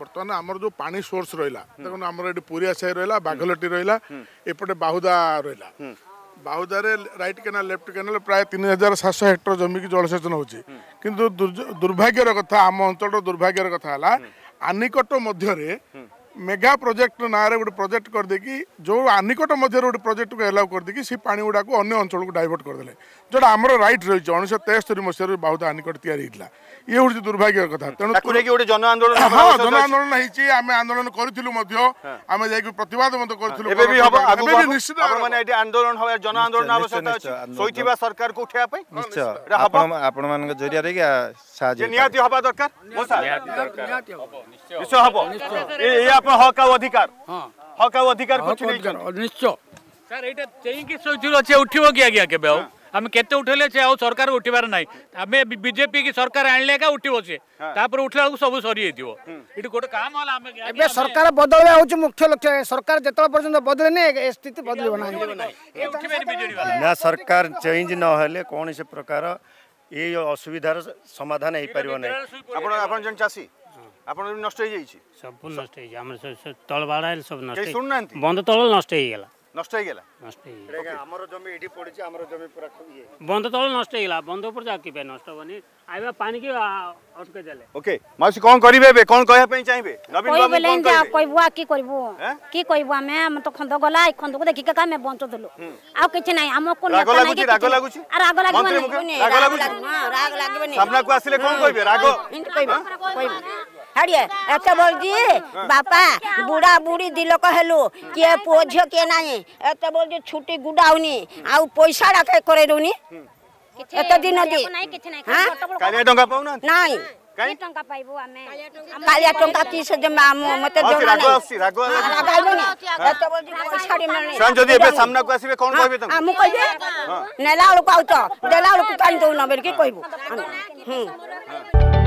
ବର୍ତ୍ତମାନ ଆମର ଯେଉଁ ପାଣି ସୋର୍ସ ରହିଲା ଦେଖନ୍ତୁ ଆମର ଏଠି ପୁରିଆ ସାହି ରହିଲା ବାଘଲଟି ରହିଲା ଏପଟେ ବାହୁଦା ରହିଲା ବାହୁଦାରେ ରାଇଟ୍ କେନାଲ ଲେଫ୍ଟ କେନାଲ ପ୍ରାୟ ତିନି ହଜାର ସାତଶହ ହେକ୍ଟର ଜମିକି ଜଳସେଚନ ହେଉଛି କିନ୍ତୁ ଦୁର୍ଭାଗ୍ୟର କଥା ଆମ ଅଞ୍ଚଳର ଦୁର୍ଭାଗ୍ୟର କଥା ହେଲା ଆନିକଟ ମଧ୍ୟରେ ମେଗା ପ୍ରୋଜେକ୍ଟ ନାଁରେ ଗୋଟେ ପ୍ରୋଜେକ୍ଟ କରିଦେଇକି ଯେଉଁ ଆନିକଟ ମଧ୍ୟରେ ଗୋଟେ ପ୍ରୋଜେକ୍ଟକୁ ଏଲାଉ କରିଦେଇକି ସେ ପାଣି ଗୁଡ଼ାକୁ ଅନ୍ୟ ଅଞ୍ଚଳକୁ ଡାଇଭର୍ଟ କରିଦେଲେ ଯେଉଁଟା ଆମର ରାଇଟ୍ ରହିଛି ଉଣେଇଶହ ତେସ୍ତରୀ ମସିହାରୁ ବହୁତ ଆନିକଟ ତିଆରି ହେଇଥିଲା ଇଏ ହେଉଛି ଦୁର୍ଭାଗ୍ୟର କଥା ତେଣୁ ଜନ ଆନ୍ଦୋଳନ ହଁ ଜନ ଆନ୍ଦୋଳନ ହେଇଛି ଆମେ ଆନ୍ଦୋଳନ କରିଥିଲୁ ମଧ୍ୟ ଆମେ ଯାଇକି ପ୍ରତିବାଦ ମଧ୍ୟ କରିଥିଲୁ ନିଶ୍ଚିତ ଆନ୍ଦୋଳନ ଜନ ଆନ୍ଦୋଳନ ଆବଶ୍ୟକତା ଅଛି ଶୋଇଥିବା ସରକାରକୁ ଉଠାଇବା ପାଇଁ ନିଶ୍ଚୟ ଆପଣମାନଙ୍କ ଜରିଆରେ ସାହାଯ୍ୟ ନିହାତି ହେବା ଦରକାର ନିଶ୍ଚୟ ହେବ হক অধিকার হক অধিকার কিছু নাই নিশ্চয় স্যার এইটা তে কি সউতু আছে উঠিও গিয়া গিয়া কেবা আমি কেটে উঠেলেছে আর সরকার উঠিবার নাই আমি বিজেপি কি সরকার আনলেগা উঠিবেছে তারপর উঠলে সব সরিয়ে দিব এডি কোড কাম হল আমি এবে সরকার বদলবে হচ্ছে মুখ্য লক্ষ্য সরকার যত পর্যন্ত বদলনে এ স্থিতি বদলবে না এই সরকার চেঞ্জ ন হলে কোন সে প্রকার এই অসুবিধার সমাধান হই পারিব না আপন আপন জন চাছি আপনার নষ্ট হয়ে যাইছি সব নষ্ট হয়ে যায় আমার তল বাড়া সব নষ্ট কেই শুননাহান্তি বন্ধ তল নষ্ট হয়ে গেল নষ্ট হয়ে গেল নষ্ট হয়ে গেল আমার জমি এটি পড়েছে আমার জমি পুরা ইয়ে বন্ধ তল নষ্ট হয়ে গেল বন্ধ উপর যা কি নষ্ট হবনি আইবা পানি কি অটকে দেলে ওকে মাসি কোন করিবে এবে কোন কয়া পই চাইবে নবীন বাবু কোন কইবে কইবু আ কি করিবু কি কইবু আমি আম তো খন্দ গলা এই খন্দকু দেখি কা আমি বঞ্চ দলু আও কিছু নাই আম কোন রাগ লাগুছি রাগ লাগুছি আর রাগ লাগিবনি রাগ লাগুছি রাগ লাগিবনি সামনা কো আসিলে কোন কইবে রাগ কইবে কইবে ହେଡ଼ିଏ ଏତେ ବଳ ଯିଏ ବାପା ବୁଢ଼ା ବୁଢ଼ୀ ଦି ଲୋକ ହେଲୁ କିଏ ପୁଅ ଝିଅ କିଏ ନାହିଁ ଏତେ ବଳ ଯିଏ ଛୁଟି ଗୁଡ଼ାଉନି ଆଉ ପଇସା ଡାକେ କରେଇ ଦଉନି ଏତେ ଦିନ ଦି ନାଇଁ କାଳିଆ ଟଙ୍କା କି ସେ ମତେ ଯଦି ଏବେ ସାମ୍ନାକୁ ଆସିବେ କଣ କହିବେ ମୁଁ କହିବି ନେଲା ବେଳକୁ ଆଉ ତ ଦେଲା ବେଳକୁ କାହିଁ ଦଉନ ବୋଲିକି କହିବୁ ହୁଁ